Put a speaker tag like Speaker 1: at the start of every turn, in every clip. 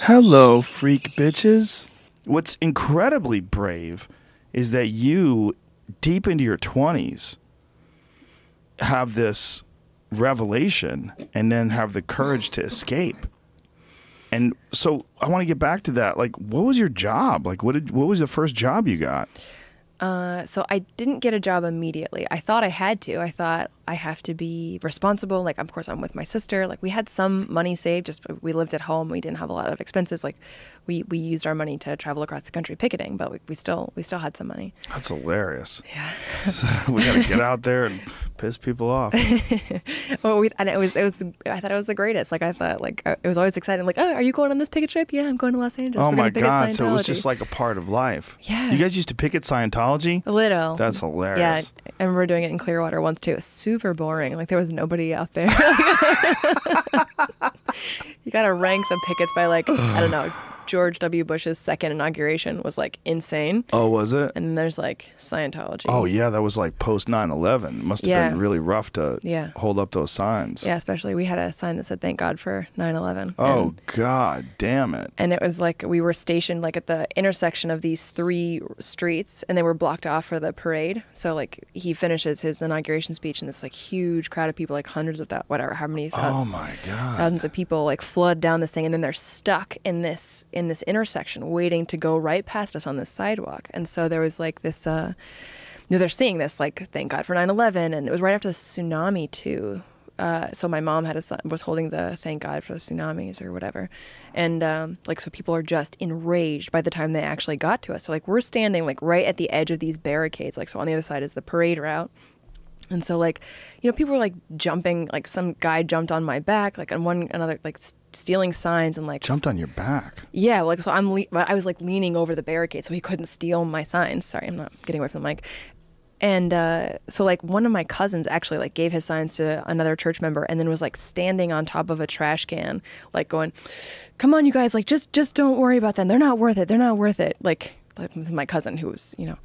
Speaker 1: Hello, freak bitches. What's incredibly brave is that you, deep into your 20s, have this revelation and then have the courage to escape. And so I want to get back to that. Like, what was your job? Like, what did what was the first job you got?
Speaker 2: Uh, so I didn't get a job immediately. I thought I had to. I thought I have to be responsible. Like, of course, I'm with my sister. Like, we had some money saved. Just we lived at home. We didn't have a lot of expenses. Like, we we used our money to travel across the country picketing, but we, we still we still had some money.
Speaker 1: That's hilarious. Yeah. we got to get out there and piss people off.
Speaker 2: well, we, and it was it was I thought it was the greatest. Like I thought like uh, it was always exciting. Like oh, are you going on this picket trip? Yeah, I'm going to Los Angeles.
Speaker 1: Oh
Speaker 2: We're
Speaker 1: my god! So it was just like a part of life.
Speaker 2: Yeah.
Speaker 1: You guys used to picket Scientology.
Speaker 2: A little.
Speaker 1: That's hilarious.
Speaker 2: Yeah, I remember doing it in Clearwater once too. It was super boring. Like there was nobody out there. you got to rank the pickets by like I don't know. George W. Bush's second inauguration was like insane,
Speaker 1: Oh, was it?
Speaker 2: and then there's like Scientology.
Speaker 1: Oh yeah, that was like post 9/11. Must have
Speaker 2: Yeah.
Speaker 1: been really rough to
Speaker 2: Yeah.
Speaker 1: hold up those signs.
Speaker 2: Yeah, especially we had a sign that said "Thank God for 9/11."
Speaker 1: Oh
Speaker 2: and,
Speaker 1: god, damn it.
Speaker 2: and it was like we were stationed like at the intersection of these three streets, and they were blocked off for the parade. So like he finishes his inauguration speech, and this like huge crowd of people, like hundreds of that, whatever, how many
Speaker 1: Oh my god.
Speaker 2: thousands of people, like flood down this thing, and then they're stuck in this in this intersection, waiting to go right past us on this sidewalk. And so there was like this. uh you know, they're seeing this like thank God for 9/11, and it was right after the tsunami too. Uh, so my mom had a son, was holding the thank God for the tsunamis or whatever, and um, like so people are just enraged by the time they actually got to us. So like we're standing like right at the edge of these barricades. Like so on the other side is the parade route, and so like, you know, people were like jumping. Like some guy jumped on my back, like on one another, like stealing signs and like
Speaker 1: Jumped on your back.
Speaker 2: yeah, like so I'm le- but I was like leaning over the barricade so he couldn't steal my signs. Sorry, I'm not getting away from the mic. And uh, so like one of my cousins actually like gave his signs to another church member and then was like standing on top of a trash can like going, "Come on you guys, like just just don't worry about them. They're not worth it. They're not worth it." Like like this is my cousin who was, you know,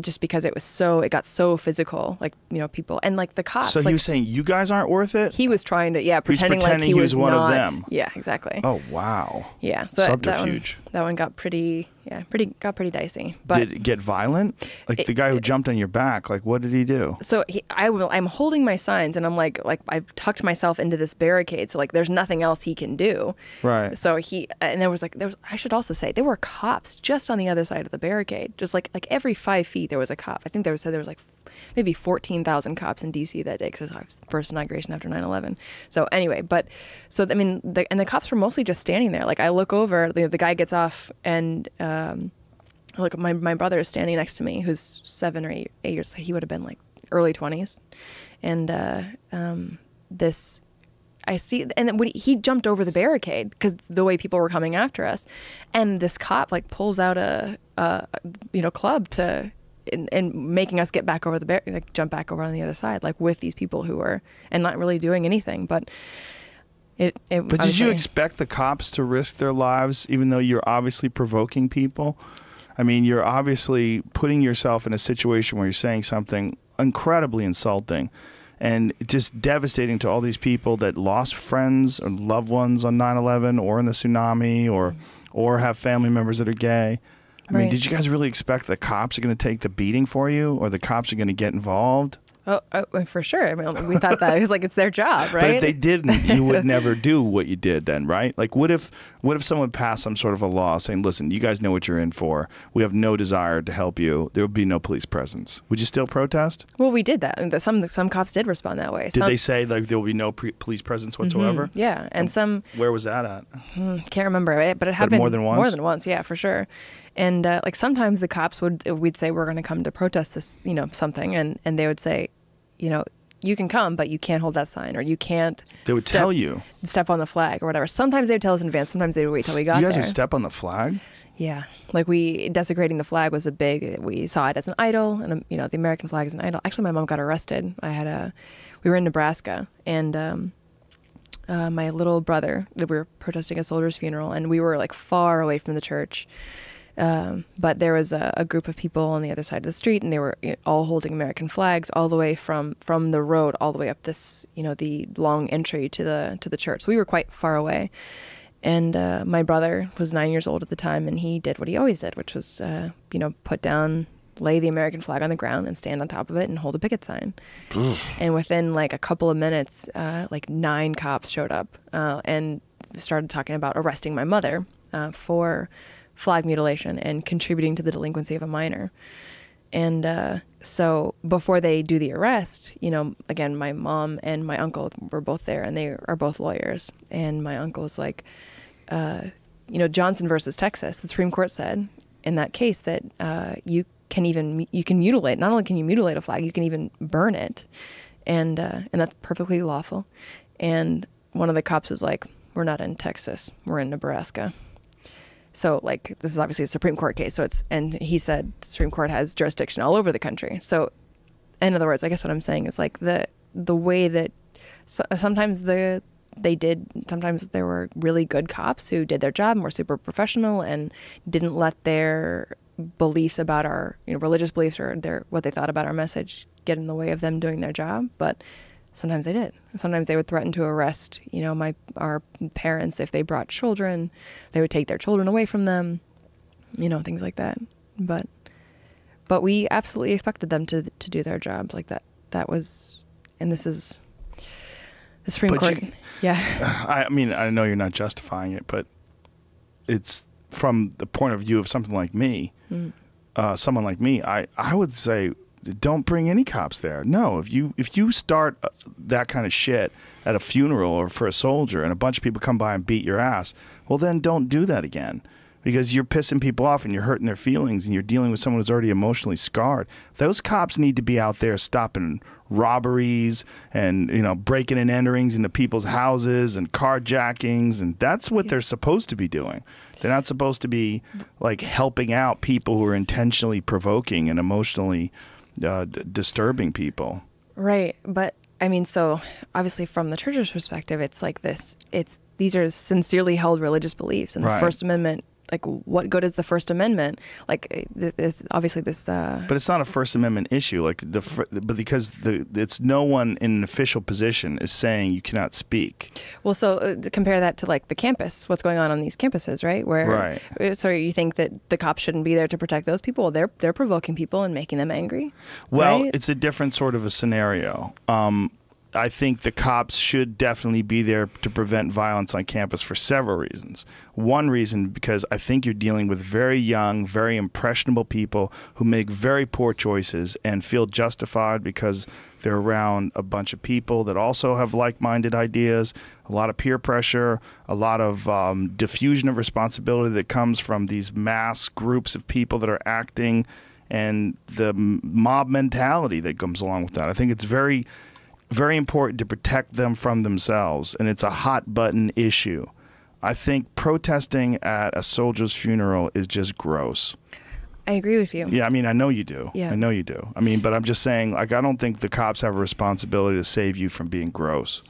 Speaker 2: just because it was so it got so physical, like, you know, people and like the cops
Speaker 1: So
Speaker 2: like
Speaker 1: he was saying you guys aren't worth it?
Speaker 2: he was trying to yeah, pretending, like
Speaker 1: pretending
Speaker 2: he
Speaker 1: he
Speaker 2: was,
Speaker 1: was one of them.
Speaker 2: Yeah, exactly.
Speaker 1: oh wow.
Speaker 2: Yeah, so that- that one,
Speaker 1: Subterfuge.
Speaker 2: that one got pretty, yeah, pretty got pretty dicey. But
Speaker 1: did it get violent? Like the guy who jumped on your back, like what did he do?
Speaker 2: so he, I will, I'm holding my signs, and I'm like, like I've tucked myself into this barricade, so like there's nothing else he can do.
Speaker 1: Right.
Speaker 2: So he, and there was like, there was, I should also say, there were cops just on the other side of the barricade, just like like every five feet there was a cop. I think there was said there was like maybe fourteen thousand cops in D.C. that day because it was first inauguration after 9/11. So anyway, but so I mean, the, and the cops were mostly just standing there. Like I look over, the, the guy gets off, and um, look, my my brother is standing next to me, who's seven or eight, eight years. He would have been like early twenties, and uh, um, this. I see, and then when he, he jumped over the barricade because the way people were coming after us, and this cop like pulls out a, a you know club to and, and making us get back over the bar- like jump back over on the other side, like with these people who were and not really doing anything, but it. it
Speaker 1: But did you
Speaker 2: say-
Speaker 1: expect the cops to risk their lives even though you're obviously provoking people? I mean, you're obviously putting yourself in a situation where you're saying something incredibly insulting and just devastating to all these people that lost friends or loved ones on 9/11 or in the tsunami or or have family members that are gay. I mean, did you guys really expect the cops are going to take the beating for you or the cops are going to get involved?
Speaker 2: Oh, oh, for sure. I mean, we thought that it was like it's their job, right?
Speaker 1: But if they didn't, you would never do what you did then, right? Like what if what if someone passed some sort of a law saying, "Listen, you guys know what you're in for. We have no desire to help you. There would be no police presence." Would you still protest?
Speaker 2: well, we did that. And the- Some some cops did respond that way.
Speaker 1: Did
Speaker 2: some,
Speaker 1: they say like there will be no pre- police presence mm-hmm. whatsoever?
Speaker 2: Yeah, and some
Speaker 1: Where was that at?
Speaker 2: Hmm, can't remember it, but it happened
Speaker 1: more than once.
Speaker 2: More than once, yeah, for sure. And uh, like sometimes the cops would we'd say we're going to come to protest this, you know, something, and and they would say, you know, you can come, but you can't hold that sign, or you can't.
Speaker 1: They would
Speaker 2: step,
Speaker 1: tell you.
Speaker 2: step on the flag or whatever. Sometimes they would tell us in advance. Sometimes they would wait till we got there.
Speaker 1: You guys
Speaker 2: there.
Speaker 1: would step on the flag?
Speaker 2: Yeah, like we desecrating the flag was a big. We saw it as an idol, and um, you know the American flag is an idol. Actually, my mom got arrested. I had a, we were in Nebraska, and um, uh, my little brother. We were protesting a soldier's funeral, and we were like far away from the church. Um, but there was a, a group of people on the other side of the street, and they were you know, all holding American flags all the way from from the road all the way up this you know the long entry to the to the church. So we were quite far away, and uh, my brother was nine years old at the time, and he did what he always did, which was, uh, you know, put down, lay the American flag on the ground, and stand on top of it and hold a picket sign. and within like a couple of minutes, uh, like nine cops showed up uh, and started talking about arresting my mother uh, for flag mutilation and contributing to the delinquency of a minor. And uh, so before they do the arrest, you know, again, my mom and my uncle were both there, and they are both lawyers. And my uncle's like, uh, you know, Johnson versus Texas, the Supreme Court said in that case that uh, you can even you can mutilate. Not only can you mutilate a flag, you can even burn it, and uh, and that's perfectly lawful. And one of the cops was like, "We're not in Texas. We're in Nebraska." So like this is obviously a Supreme Court case. So it's and he said Supreme Court has jurisdiction all over the country. So in other words, I guess what I'm saying is like the the way that so, sometimes the they did sometimes there were really good cops who did their job and were super professional and didn't let their beliefs about our you know religious beliefs or their what they thought about our message get in the way of them doing their job but sometimes they did. Sometimes they would threaten to arrest you know my our parents if they brought children. They would take their children away from them you know things like that. But but we absolutely expected them to to do their jobs like that. That was and this is the supreme
Speaker 1: But
Speaker 2: court.
Speaker 1: You-
Speaker 2: yeah
Speaker 1: I mean, I know you're not justifying it, but it's from the point of view of something like me,
Speaker 2: Mm.
Speaker 1: uh, someone like me. I, I would say, don't bring any cops there. No, if you if you start uh, that kind of shit at a funeral or for a soldier, and a bunch of people come by and beat your ass, well, then don't do that again. Because you're pissing people off and you're hurting their feelings and you're dealing with someone who's already emotionally scarred. Those cops need to be out there stopping robberies and you know breaking and enterings into people's houses and carjackings and that's what they're supposed to be doing. They're not supposed to be like helping out people who are intentionally provoking and emotionally uh, d- disturbing people.
Speaker 2: Right, but I mean, so obviously from the church's perspective, it's like this. It's these are sincerely held religious beliefs, and
Speaker 1: Right.
Speaker 2: the First Amendment. Like, what good is the First Amendment? Like, eh, this obviously this. Uh,
Speaker 1: But it's not a First Amendment issue, like the but because the it's no one in an official position is saying you cannot speak.
Speaker 2: well, so uh, compare that to like the campus. What's going on on these campuses, right? Where,
Speaker 1: Right.
Speaker 2: uh, So you think that the cops shouldn't be there to protect those people? Well, they're they're provoking people and making them angry.
Speaker 1: Well,
Speaker 2: right?
Speaker 1: it's a different sort of a scenario. Um, I think the cops should definitely be there to prevent violence on campus for several reasons. One reason, because I think you're dealing with very young, very impressionable people who make very poor choices and feel justified because they're around a bunch of people that also have like minded ideas, a lot of peer pressure, a lot of um, diffusion of responsibility that comes from these mass groups of people that are acting and the mob mentality that comes along with that. I think it's very, very important to protect them from themselves, and it's a hot button issue. I think protesting at a soldier's funeral is just gross.
Speaker 2: I agree with you.
Speaker 1: Yeah, I mean, I know you do.
Speaker 2: Yeah.
Speaker 1: I know you do. I mean, but I'm just saying, like, I don't think the cops have a responsibility to save you from being gross.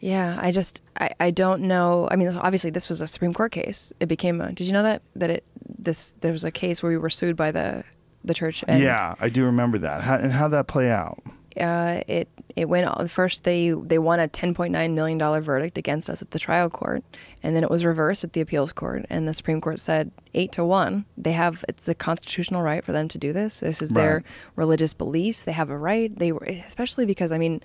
Speaker 2: Yeah, I just I, I don't know. I mean, obviously this was a Supreme Court case. It became a. Did you know that that it this there was a case where we were sued by the the church. And,
Speaker 1: yeah, I do remember that. How, and how'd that play out?
Speaker 2: Uh, it it went on first. They they won a ten point nine million dollar verdict against us at the trial court, and then it was reversed at the appeals court, and the Supreme Court said eight to one. They have it's the constitutional right for them to do this. This is their religious beliefs. They have a right. They were especially because I mean.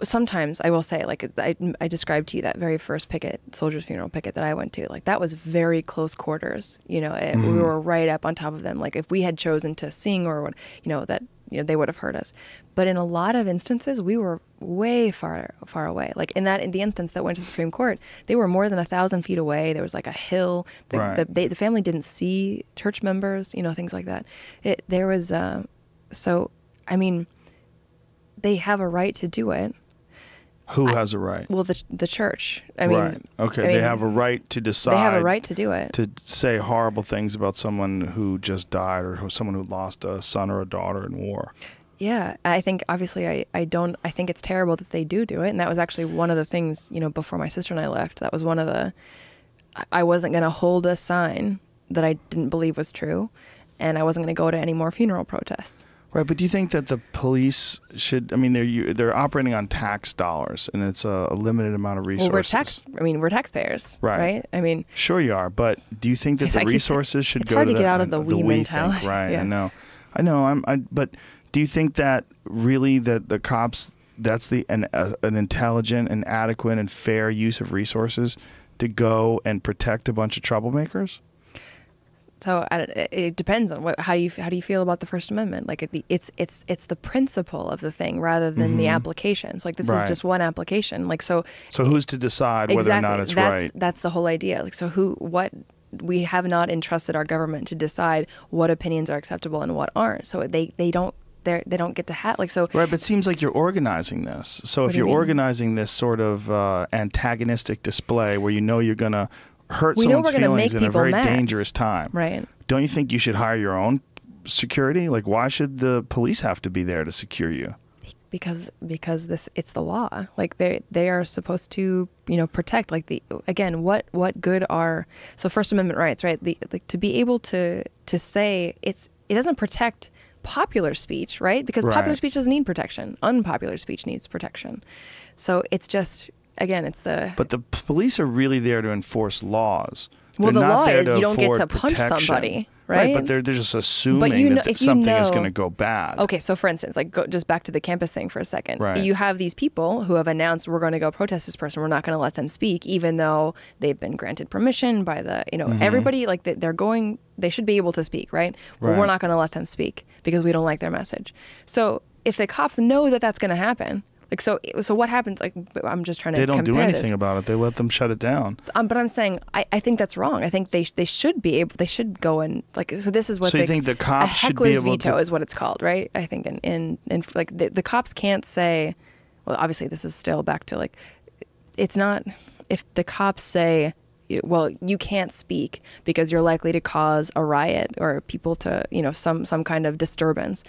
Speaker 2: Sometimes I will say, like I, I described to you that very first picket, soldiers' funeral picket that I went to, like that was very close quarters. You know, it, we were right up on top of them. Like if we had chosen to sing or what, you know, that you know they would have heard us. But in a lot of instances, we were way far far away. Like in that in the instance that went to the Supreme Court, they were more than a thousand feet away. There was like a hill. The
Speaker 1: Right.
Speaker 2: the, they, the family didn't see church members. You know things like that. It there was uh, so I mean they have a right to do it.
Speaker 1: Who has a right?
Speaker 2: Well, the the church. I mean.
Speaker 1: Okay.
Speaker 2: I
Speaker 1: they
Speaker 2: mean,
Speaker 1: have a right to decide.
Speaker 2: They have a right to do it.
Speaker 1: to say horrible things about someone who just died or who, someone who lost a son or a daughter in war.
Speaker 2: Yeah, I think obviously I, I don't I think it's terrible that they do do it, and that was actually one of the things you know before my sister and I left. That was one of the I- I wasn't gonna hold a sign that I didn't believe was true, and I wasn't gonna go to any more funeral protests.
Speaker 1: Right, but do you think that the police should? I mean, they're they're operating on tax dollars, and it's a, a limited amount of resources.
Speaker 2: Well, we're tax. I mean, we're taxpayers,
Speaker 1: Right.
Speaker 2: right? I mean,
Speaker 1: Sure, you are, but do you think that the resources should
Speaker 2: it's
Speaker 1: go
Speaker 2: hard
Speaker 1: to
Speaker 2: to get
Speaker 1: the,
Speaker 2: out of the we
Speaker 1: we
Speaker 2: mentality.
Speaker 1: Right, I know, I know. I'm, I, but do you think that really that the cops that's the an, uh, an intelligent and adequate and fair use of resources to go and protect a bunch of troublemakers?
Speaker 2: So it, depends on what how do you how do you feel about the First Amendment? Like the, it's it's it's the principle of the thing rather than the applications. Like this
Speaker 1: Mm-hmm. Right.
Speaker 2: is just one application. Like so
Speaker 1: So who's to decide whether
Speaker 2: exactly
Speaker 1: or not it's
Speaker 2: that's
Speaker 1: right?
Speaker 2: that's the whole idea. Like so who what we have not entrusted our government to decide what opinions are acceptable and what aren't. So they they don't they they don't get to have like so
Speaker 1: Right, but it seems like you're organizing this. So if
Speaker 2: you
Speaker 1: you're
Speaker 2: mean?
Speaker 1: organizing this sort of uh, antagonistic display where you know you're going to hurt
Speaker 2: We know
Speaker 1: someone's feelings
Speaker 2: make
Speaker 1: in a very
Speaker 2: mad.
Speaker 1: dangerous time,
Speaker 2: right.
Speaker 1: don't you think you should hire your own security? Like, why should the police have to be there to secure you?
Speaker 2: because because this it's the law like they they are supposed to you know protect like the again what what good are so first amendment rights right the like to be able to to say it's it doesn't protect popular speech right because popular speech doesn't need protection unpopular speech needs protection so it's just again it's the
Speaker 1: But the police are really there to enforce laws.
Speaker 2: Well,
Speaker 1: They're
Speaker 2: the
Speaker 1: not
Speaker 2: law is you don't get to punch
Speaker 1: protection.
Speaker 2: somebody,
Speaker 1: But
Speaker 2: right?
Speaker 1: But they're, they're just assuming
Speaker 2: you know-
Speaker 1: that th-
Speaker 2: if you
Speaker 1: something is going to go bad.
Speaker 2: Okay, so for instance, like go just back to the campus thing for a second.
Speaker 1: Right.
Speaker 2: You have these people who have announced we're going to go protest this person. We're not going to let them speak, even though they've been granted permission by the you know
Speaker 1: Mm-hmm.
Speaker 2: everybody. Like they- they're going, they should be able to speak, right?
Speaker 1: Right.
Speaker 2: we're not going to let them speak because we don't like their message. So if the cops know that that's going to happen, like so, so what happens? Like I'm just trying to
Speaker 1: They don't do anything
Speaker 2: this.
Speaker 1: about it. They let them shut it down.
Speaker 2: Um, but I'm saying I, I think that's wrong. I think they they should be able they should go and like so this is what
Speaker 1: So you
Speaker 2: they,
Speaker 1: think the
Speaker 2: a
Speaker 1: cops should be
Speaker 2: heckler's
Speaker 1: able
Speaker 2: veto
Speaker 1: to-
Speaker 2: is what it's called, right? I think in in, in like the, the cops can't say, well, obviously this is still back to like, it's not if the cops say. Well, you can't speak because you're likely to cause a riot or people to, you know, some some kind of disturbance.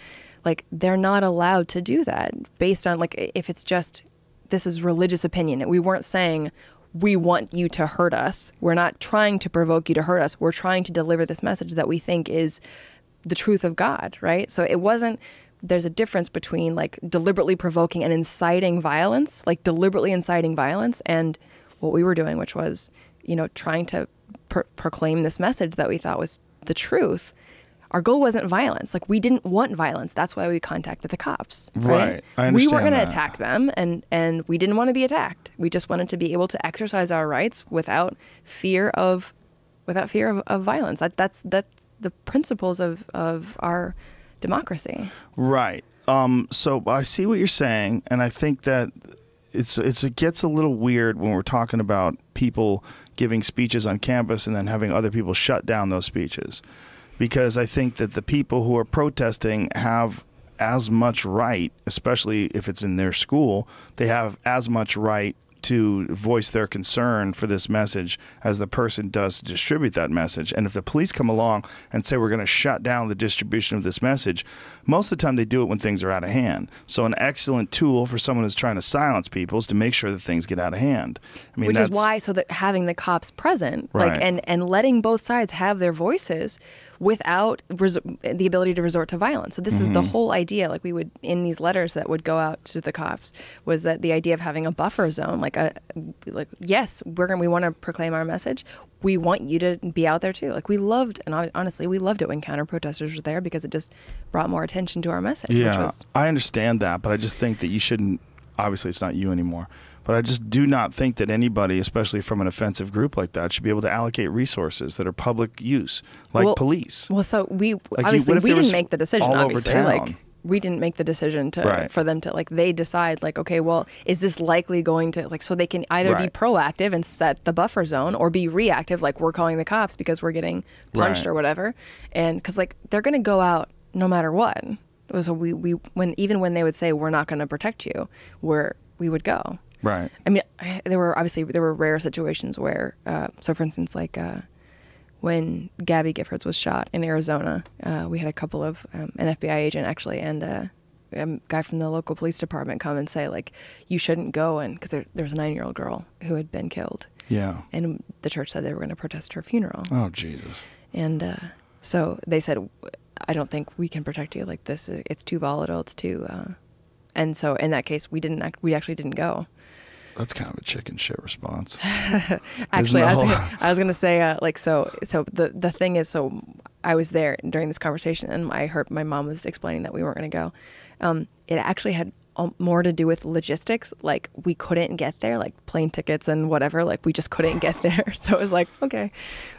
Speaker 2: Like they're not allowed to do that based on like if it's just this is religious opinion. We weren't saying we want you to hurt us. We're not trying to provoke you to hurt us. We're trying to deliver this message that we think is the truth of God, right? So it wasn't there's a difference between like deliberately provoking and inciting violence, like deliberately inciting violence and what we were doing which was, you know, trying to pr- proclaim this message that we thought was the truth. Our goal wasn't violence. Like we didn't want violence. That's why we contacted the cops.
Speaker 1: Right. I
Speaker 2: we weren't going to attack them and and we didn't want to be attacked. We just wanted to be able to exercise our rights without fear of without fear of, of violence. That that's that's the principles of of our democracy.
Speaker 1: Right. Um, so I see what you're saying, and I think that it's it's it gets a little weird when we're talking about people giving speeches on campus and then having other people shut down those speeches, because I think that the people who are protesting have as much right, especially if it's in their school, they have as much right to voice their concern for this message as the person does to distribute that message. And if the police come along and say we're going to shut down the distribution of this message, most of the time they do it when things are out of hand. So an excellent tool for someone who's trying to silence people is to make sure that things get out of hand. I mean,
Speaker 2: which is why so that having the cops present
Speaker 1: Right.
Speaker 2: like and and letting both sides have their voices without res- the ability to resort to violence so this is
Speaker 1: Mm-hmm.
Speaker 2: the whole idea like we would in these letters that would go out to the cops was that the idea of having a buffer zone like a like yes we're gonna we want to proclaim our message we want you to be out there too like we loved and honestly we loved it when counter protesters were there because it just brought more attention to our message which
Speaker 1: Yeah,
Speaker 2: was
Speaker 1: I understand that, but I just think that you shouldn't. Obviously, it's not you anymore. But I just do not think that anybody, especially from an offensive group like that, should be able to allocate resources that are public use, like
Speaker 2: Well-
Speaker 1: police.
Speaker 2: Well, so we
Speaker 1: you-
Speaker 2: obviously
Speaker 1: if
Speaker 2: we didn't make the decision.
Speaker 1: all over town?
Speaker 2: like we didn't make the decision to
Speaker 1: Right.
Speaker 2: for them to like they decide like okay, well, is this likely going to like so they can either be proactive and set the buffer zone or be reactive like we're calling the cops because we're getting punched
Speaker 1: Right.
Speaker 2: or whatever, and because like they're gonna go out no matter what. So we we when even when they would say we're not going to protect you, we're we would go.
Speaker 1: Right.
Speaker 2: I mean, I, there were obviously there were rare situations where, uh, so for instance, like uh, when Gabby Giffords was shot in Arizona, uh, we had a couple of um, an FBI agent actually and uh, a guy from the local police department come and say like, you shouldn't go and because there, there was a nine year old girl who had been killed,
Speaker 1: Yeah.
Speaker 2: and the church said they were going to protest her funeral,
Speaker 1: Oh Jesus.
Speaker 2: and uh, so they said. I don't think we can protect you. Like this, is- it's too volatile. It's too, uh, and so in that case, we didn't. Act, we actually didn't go.
Speaker 1: That's kind of a chicken shit response.
Speaker 2: Actually, I was, gonna, I was gonna say uh, like so. So the the thing is, so I was there during this conversation, and I heard my mom was explaining that we weren't gonna go. Um, it actually had more to do with logistics. Like we couldn't get there, like plane tickets and whatever. Like we just couldn't get there. So it was like, okay,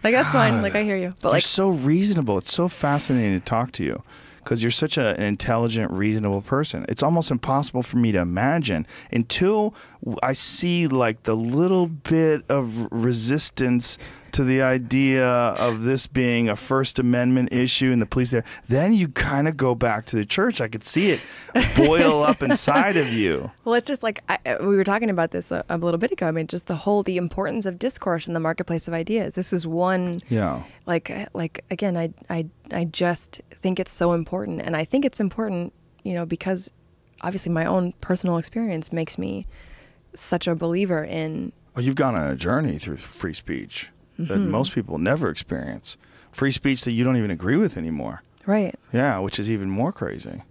Speaker 2: like that's fine. Like I hear you, but
Speaker 1: you're
Speaker 2: like
Speaker 1: so reasonable. It's so fascinating to talk to you because you're such a, an intelligent, reasonable person. It's almost impossible for me to imagine until I see like the little bit of resistance to the idea of this being a First Amendment issue and the police there. Then you kind of go back to the church. I could see it boil up inside of you.
Speaker 2: Well, it's just like I, we were talking about this a, a little bit ago. I mean, just the whole the importance of discourse in the marketplace of ideas. This is one
Speaker 1: Yeah.
Speaker 2: like uh, like again I I I just think it's so important and I think it's important, you know, because obviously my own personal experience makes me such a believer in
Speaker 1: Well, you've gone on a journey through free speech that
Speaker 2: Mm-hmm.
Speaker 1: most people never experience. Free speech that you don't even agree with anymore.
Speaker 2: right.
Speaker 1: Yeah, which is even more crazy.